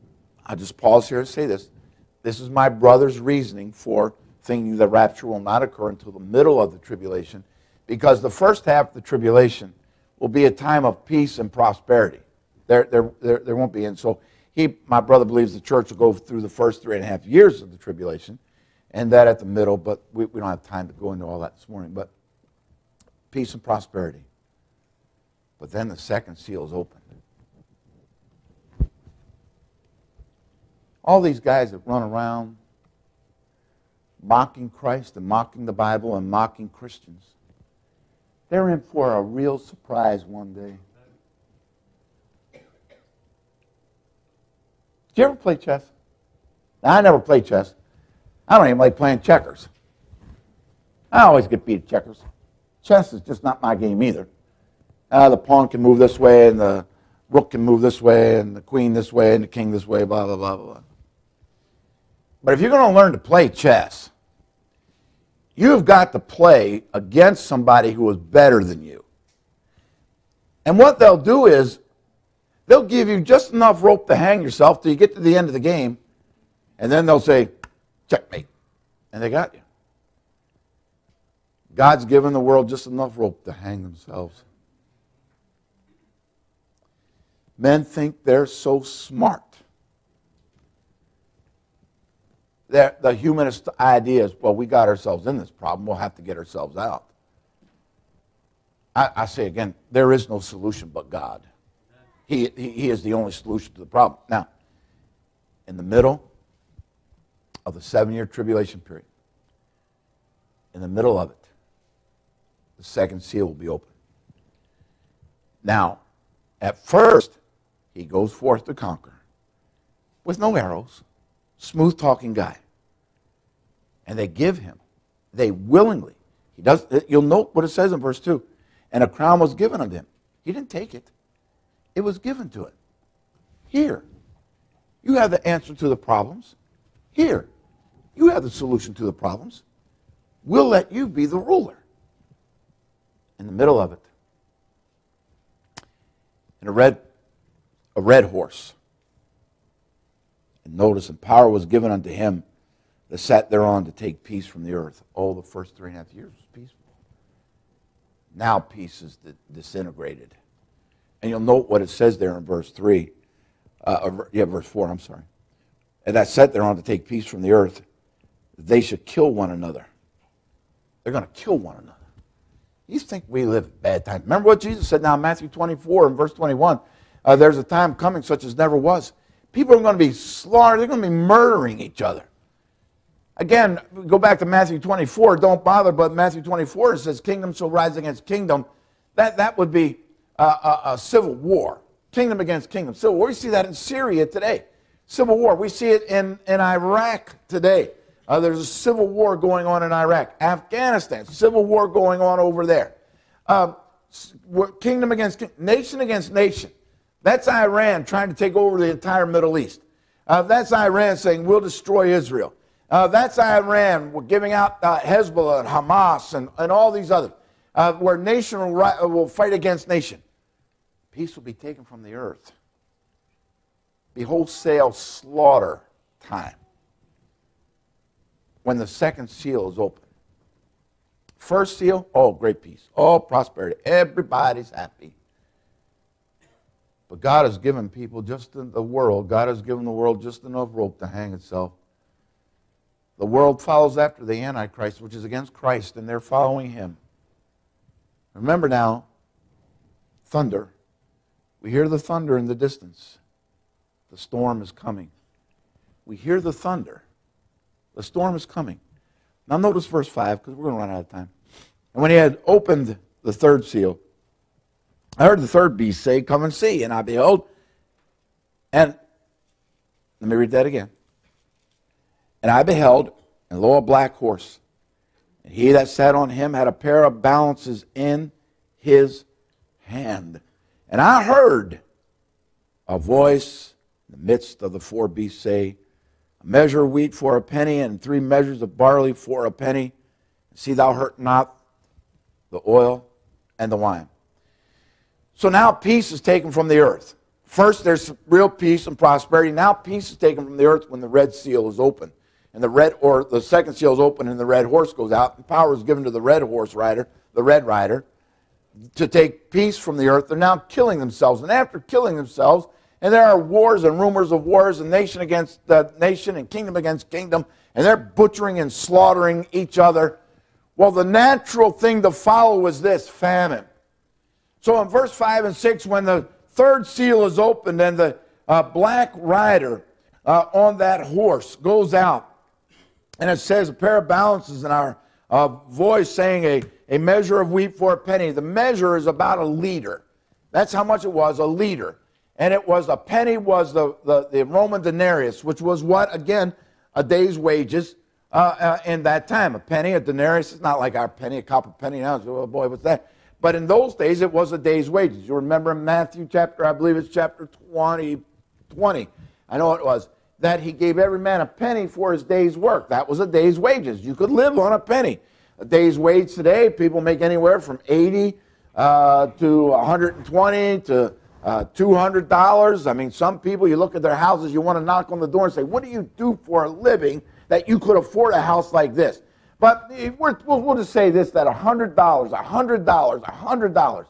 I'll just pause here and say this. This is my brother's reasoning for thinking the rapture will not occur until the middle of the tribulation, because the first half of the tribulation will be a time of peace and prosperity. There, there, there, there won't be. And so he, my brother believes the church will go through the first three and a half years of the tribulation and that at the middle, but we, we don't have time to go into all that this morning. But peace and prosperity. But then the second seal is opened. All these guys that run around mocking Christ and mocking the Bible and mocking Christians, they're in for a real surprise one day. Do you ever play chess? Now, I never play chess. I don't even like playing checkers. I always get beat at checkers. Chess is just not my game either. Uh, the pawn can move this way, and the rook can move this way, and the queen this way, and the king this way, blah, blah, blah, blah. But if you're going to learn to play chess, you've got to play against somebody who is better than you. And what they'll do is They'll give you just enough rope to hang yourself till you get to the end of the game, and then they'll say, checkmate. And they got you. God's given the world just enough rope to hang themselves. Men think they're so smart. They're, the humanist idea is, well, we got ourselves in this problem, we'll have to get ourselves out. I, I say again, there is no solution but God. He, he is the only solution to the problem. Now, in the middle of the seven year tribulation period, in the middle of it, the second seal will be open. Now, at first, he goes forth to conquer with no arrows, smooth talking guy. And they give him, they willingly, he does, uh, you'll note what it says in verse 2 and a crown was given unto him. He didn't take it. It was given to it. Here, you have the answer to the problems. Here, you have the solution to the problems. We'll let you be the ruler. In the middle of it, and a red, a red horse. And notice, and power was given unto him that sat thereon to take peace from the earth. Oh, the first three and a half years was peaceful. Now peace is disintegrated. And you'll note what it says there in verse 3. Uh, yeah, verse 4, I'm sorry. And that sat there on to take peace from the earth, they should kill one another. They're going to kill one another. You think we live bad times. Remember what Jesus said now in Matthew 24 and verse 21. Uh, there's a time coming such as never was. People are going to be slaughtered. They're going to be murdering each other. Again, go back to Matthew 24. Don't bother, but Matthew 24 says, Kingdom shall rise against kingdom. That, that would be a, a, civil war, kingdom against kingdom, civil war. We see that in Syria today. Civil war. We see it in, in Iraq today. Uh, there's a civil war going on in Iraq. Afghanistan, civil war going on over there. Uh, kingdom against nation against nation. That's Iran trying to take over the entire Middle East. Uh, that's Iran saying we'll destroy Israel. Uh, that's Iran giving out uh, Hezbollah and Hamas and, and all these others, uh, where nation will, will fight against nation peace will be taken from the earth. Be wholesale slaughter time when the second seal is open. First seal, oh, great peace. Oh, prosperity. Everybody's happy. But God has given people just in the world, God has given the world just enough rope to hang itself. The world follows after the Antichrist, which is against Christ, and they're following him. Remember now, thunder we hear the thunder in the distance. The storm is coming. We hear the thunder. The storm is coming. Now, notice verse 5, because we're going to run out of time. And when he had opened the third seal, I heard the third beast say, Come and see. And I beheld, and let me read that again. And I beheld, and lo, a black horse. And he that sat on him had a pair of balances in his hand. And I heard a voice in the midst of the four beasts say, A measure of wheat for a penny, and three measures of barley for a penny. See thou hurt not the oil and the wine. So now peace is taken from the earth. First, there's real peace and prosperity. Now peace is taken from the earth when the red seal is open. And the red or the second seal is open and the red horse goes out, and power is given to the red horse rider, the red rider, to take peace from the earth. They're now killing themselves. And after killing themselves, and there are wars and rumors of wars, and nation against nation and kingdom against kingdom, and they're butchering and slaughtering each other. Well, the natural thing to follow was this famine. So in verse 5 and 6, when the third seal is opened and the uh, black rider uh, on that horse goes out, and it says a pair of balances in our uh, voice saying a, a measure of wheat for a penny. The measure is about a liter. That's how much it was, a liter. And it was a penny was the, the, the Roman denarius, which was what? Again, a day's wages uh, uh, in that time. A penny, a denarius, is not like our penny, a copper penny now. Oh boy, what's that? But in those days, it was a day's wages. You remember Matthew chapter, I believe it's chapter 20, 20. I know it was that he gave every man a penny for his day's work. That was a day's wages. You could live on a penny. A day's wage today, people make anywhere from 80 uh, to 120 to uh, $200. I mean, some people, you look at their houses, you want to knock on the door and say, What do you do for a living that you could afford a house like this? But we'll, we'll just say this that $100, $100, $100.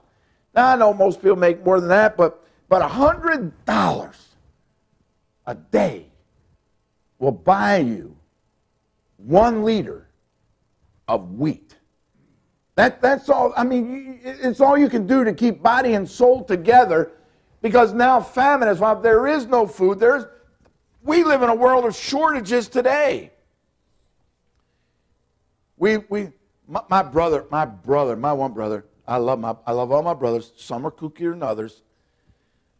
Now, I know most people make more than that, but, but $100 a day will buy you one liter of wheat. That, that's all, I mean, it's all you can do to keep body and soul together because now famine is up. There is no food. There's, we live in a world of shortages today. We, we, my, my brother, my brother, my one brother, I love, my, I love all my brothers. Some are kookier than others.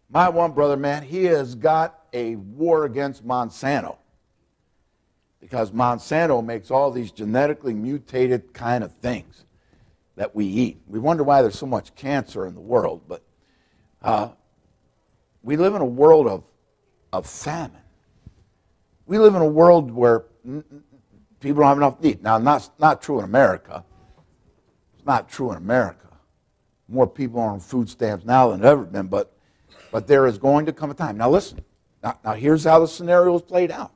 My one brother, man, he has got a war against Monsanto because Monsanto makes all these genetically mutated kind of things that we eat. We wonder why there's so much cancer in the world, but uh, we live in a world of, of famine. We live in a world where people don't have enough to eat. Now, not, not true in America. It's not true in America. More people are on food stamps now than ever been, but, but there is going to come a time. Now, listen. Now, now here's how the scenario is played out.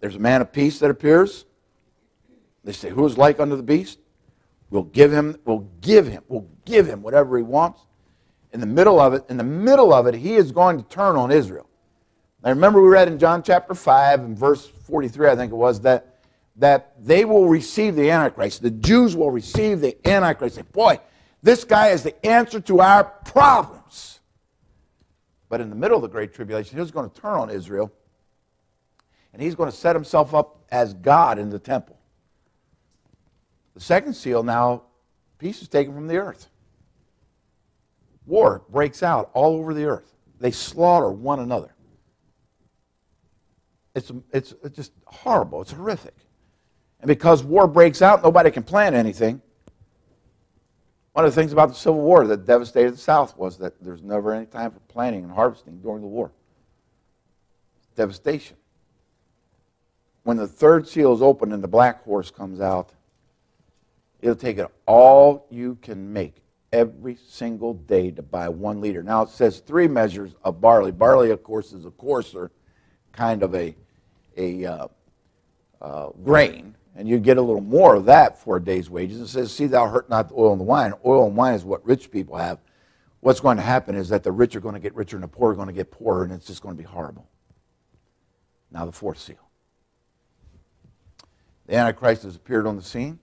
There's a man of peace that appears. They say, Who is like unto the beast? We'll give him, we'll give him, we'll give him whatever he wants. In the middle of it, in the middle of it, he is going to turn on Israel. Now remember we read in John chapter 5 and verse 43, I think it was, that, that they will receive the Antichrist. The Jews will receive the Antichrist. Say, boy, this guy is the answer to our problems. But in the middle of the Great Tribulation, he's going to turn on Israel and he's going to set himself up as God in the temple. The second seal now, peace is taken from the earth. War breaks out all over the earth. They slaughter one another. It's, it's, just horrible. It's horrific. And because war breaks out, nobody can plan anything. One of the things about the Civil War that devastated the South was that there's never any time for planting and harvesting during the war. Devastation when the third seal is opened and the black horse comes out, it'll take it all you can make every single day to buy one liter. Now it says three measures of barley. Barley, of course, is a coarser kind of a, a uh, uh, grain, and you get a little more of that for a day's wages. It says, See, thou hurt not the oil and the wine. Oil and wine is what rich people have. What's going to happen is that the rich are going to get richer and the poor are going to get poorer, and it's just going to be horrible. Now, the fourth seal. The Antichrist has appeared on the scene.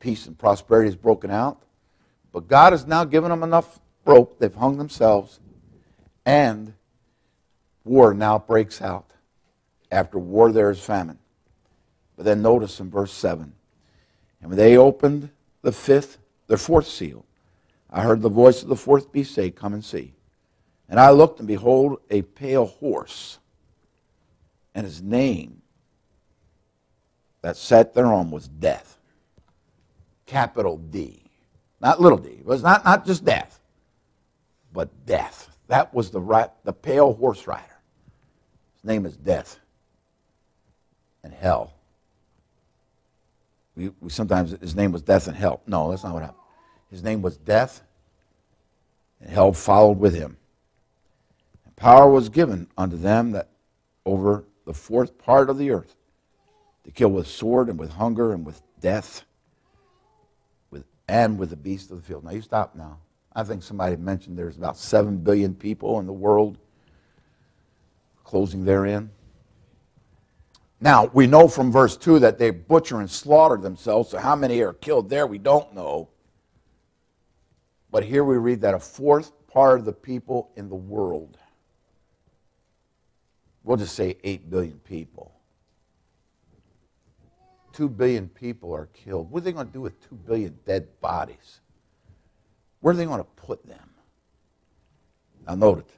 Peace and prosperity has broken out. But God has now given them enough rope. They've hung themselves. And war now breaks out. After war, there is famine. But then notice in verse 7 And when they opened the fifth, their fourth seal, I heard the voice of the fourth beast say, Come and see. And I looked, and behold, a pale horse, and his name that sat thereon was death. Capital D. Not little d. It was not, not just death, but death. That was the, right, the pale horse rider. His name is death and hell. We, we sometimes, his name was death and hell. No, that's not what happened. His name was death, and hell followed with him. And power was given unto them that over the fourth part of the earth to kill with sword and with hunger and with death with, and with the beasts of the field. Now you stop now. I think somebody mentioned there's about 7 billion people in the world closing therein. Now, we know from verse 2 that they butcher and slaughter themselves, so how many are killed there, we don't know. But here we read that a fourth part of the people in the world, we'll just say 8 billion people, 2 billion people are killed. What are they going to do with 2 billion dead bodies? Where are they going to put them? Now, note it.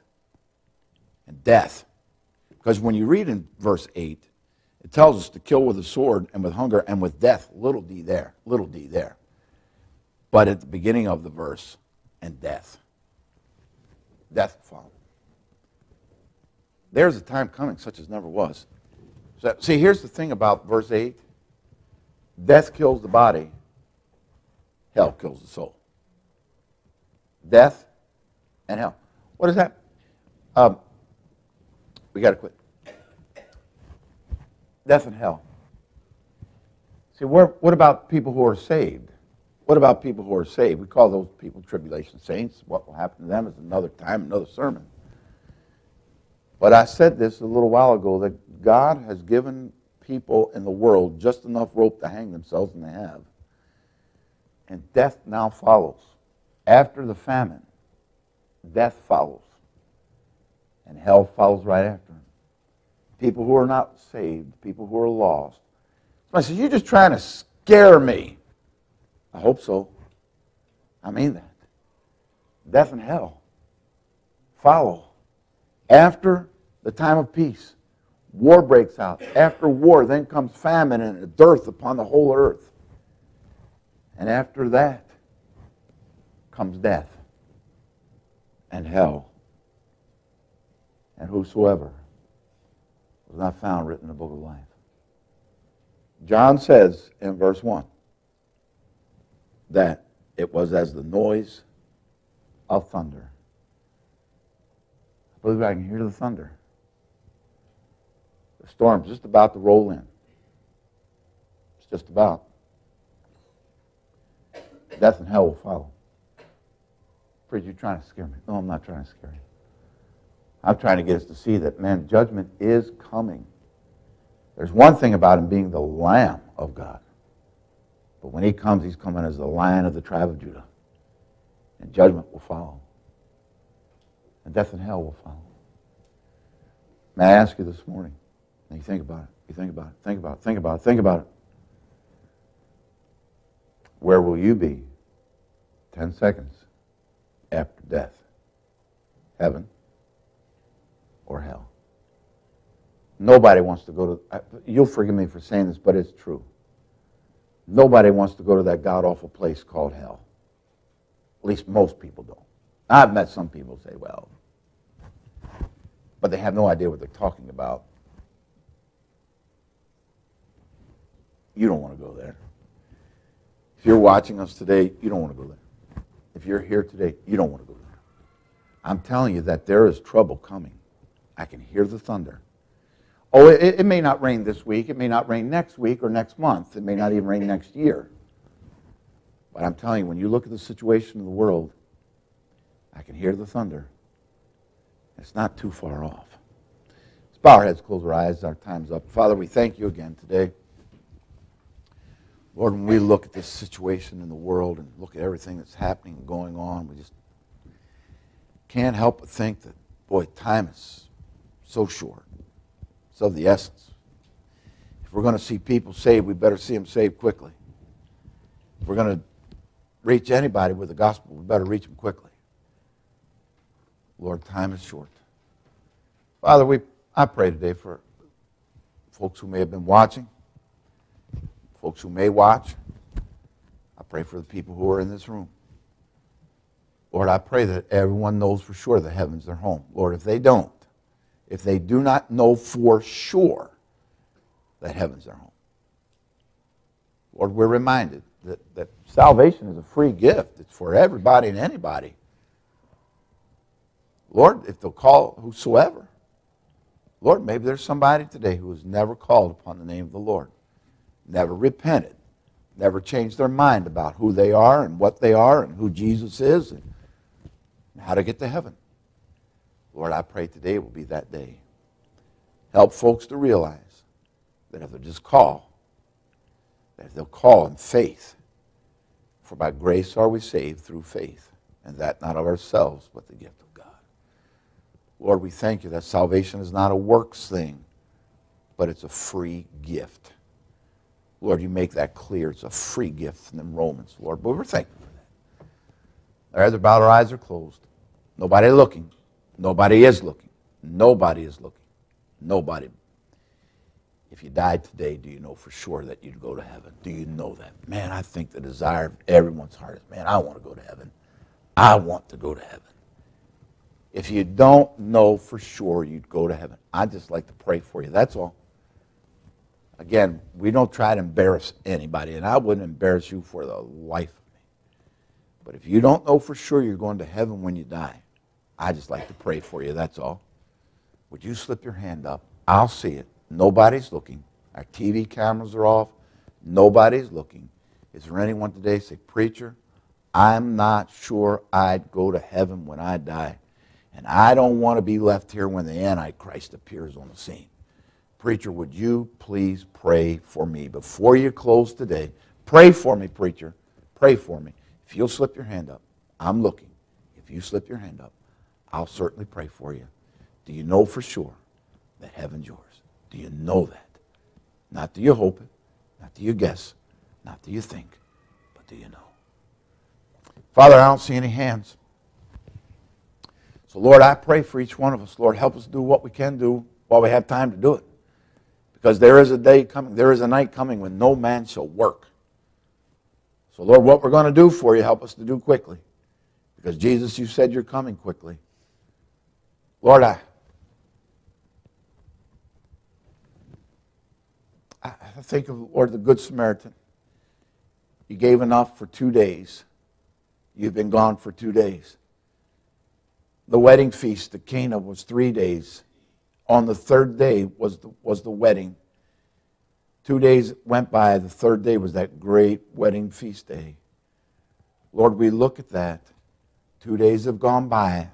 And death. Because when you read in verse 8, it tells us to kill with a sword and with hunger and with death. Little d there, little d there. But at the beginning of the verse, and death. Death followed. There's a time coming such as never was. So, see, here's the thing about verse 8 death kills the body, hell kills the soul. Death and hell. What is that? Um, we got to quit death and hell. See, what about people who are saved? What about people who are saved? We call those people tribulation saints. What will happen to them is another time, another sermon. But I said this a little while ago that God has given people in the world just enough rope to hang themselves, and they have. And death now follows. After the famine, death follows. And hell follows right after people who are not saved, people who are lost. I said, You're just trying to scare me. I hope so. I mean that. Death and hell follow. After the time of peace, war breaks out. After war, then comes famine and a dearth upon the whole earth. And after that comes death and hell and whosoever was not found written in the book of life. John says in verse 1 that it was as the noise of thunder. I believe I can hear the thunder. The storm's just about to roll in. It's just about. Death and hell will follow. Preacher, you're trying to scare me. No, I'm not trying to scare you. I'm trying to get us to see that, man, judgment is coming. There's one thing about him being the Lamb of God. But when he comes, he's coming as the Lion of the tribe of Judah. And judgment will follow. And death and hell will follow. May I ask you this morning? And you think about it. You think about it. Think about it. Think about it. Think about it. Where will you be 10 seconds after death? Heaven or hell. Nobody wants to go to, you'll forgive me for saying this, but it's true. Nobody wants to go to that god awful place called hell. At least most people don't. I've met some people say, well, but they have no idea what they're talking about. You don't want to go there. If you're watching us today, you don't want to go there. If you're here today, you don't want to go there. I'm telling you that there is trouble coming. I can hear the thunder. Oh, it, it, may not rain this week. It may not rain next week or next month. It may not even rain next year. But I'm telling you, when you look at the situation of the world, I can hear the thunder. It's not too far off. Let's bow our heads, close our eyes. Our time's up. Father, we thank you again today. Lord, when we look at this situation in the world and look at everything that's happening and going on, we just can't help but think that, boy, time is so short. It's of the essence. If we're going to see people saved, we better see them saved quickly. If we're going to reach anybody with the gospel, we better reach them quickly. Lord, time is short. Father, we, I pray today for folks who may have been watching, folks who may watch. I pray for the people who are in this room. Lord, I pray that everyone knows for sure that heaven's their home. Lord, if they don't, if they do not know for sure that heaven's their home, Lord, we're reminded that, that salvation is a free gift. It's for everybody and anybody. Lord, if they'll call whosoever. Lord, maybe there's somebody today who has never called upon the name of the Lord, never repented, never changed their mind about who they are and what they are and who Jesus is and how to get to heaven. Lord, I pray today will be that day. Help folks to realize that if they'll just call, that if they'll call in faith, for by grace are we saved through faith, and that not of ourselves, but the gift of God. Lord, we thank you that salvation is not a works thing, but it's a free gift. Lord, you make that clear. It's a free gift in Romans, Lord. But we're thankful for that. Our heads are bowed, our eyes are closed. Nobody looking. Nobody is looking. Nobody is looking. Nobody. If you died today, do you know for sure that you'd go to heaven? Do you know that? Man, I think the desire of everyone's heart is, man, I want to go to heaven. I want to go to heaven. If you don't know for sure you'd go to heaven, I'd just like to pray for you. That's all. Again, we don't try to embarrass anybody, and I wouldn't embarrass you for the life of me. But if you don't know for sure you're going to heaven when you die, I just like to pray for you. That's all. Would you slip your hand up? I'll see it. Nobody's looking. Our TV cameras are off. Nobody's looking. Is there anyone today say, Preacher, I'm not sure I'd go to heaven when I die. And I don't want to be left here when the Antichrist appears on the scene. Preacher, would you please pray for me before you close today? Pray for me, preacher. Pray for me. If you'll slip your hand up, I'm looking. If you slip your hand up, I'll certainly pray for you. Do you know for sure that heaven's yours? Do you know that? Not do you hope it, not do you guess, not do you think, but do you know? Father, I don't see any hands. So, Lord, I pray for each one of us. Lord, help us do what we can do while we have time to do it. Because there is a day coming, there is a night coming when no man shall work. So, Lord, what we're going to do for you, help us to do quickly. Because, Jesus, you said you're coming quickly. Lord, I, think of, Lord, the Good Samaritan. You gave enough for two days. You've been gone for two days. The wedding feast at Cana was three days. On the third day was the, was the wedding. Two days went by. The third day was that great wedding feast day. Lord, we look at that. Two days have gone by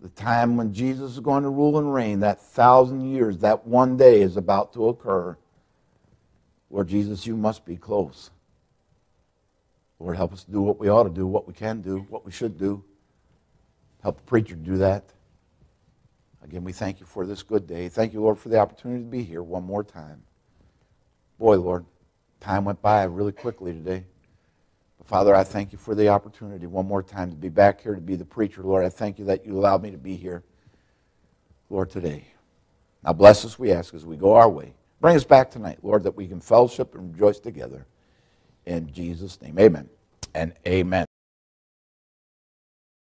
the time when Jesus is going to rule and reign, that thousand years, that one day is about to occur. Lord Jesus, you must be close. Lord, help us do what we ought to do, what we can do, what we should do. Help the preacher do that. Again, we thank you for this good day. Thank you, Lord, for the opportunity to be here one more time. Boy, Lord, time went by really quickly today. Father, I thank you for the opportunity one more time to be back here to be the preacher. Lord, I thank you that you allowed me to be here, Lord, today. Now bless us, we ask, as we go our way. Bring us back tonight, Lord, that we can fellowship and rejoice together. In Jesus' name, amen and amen.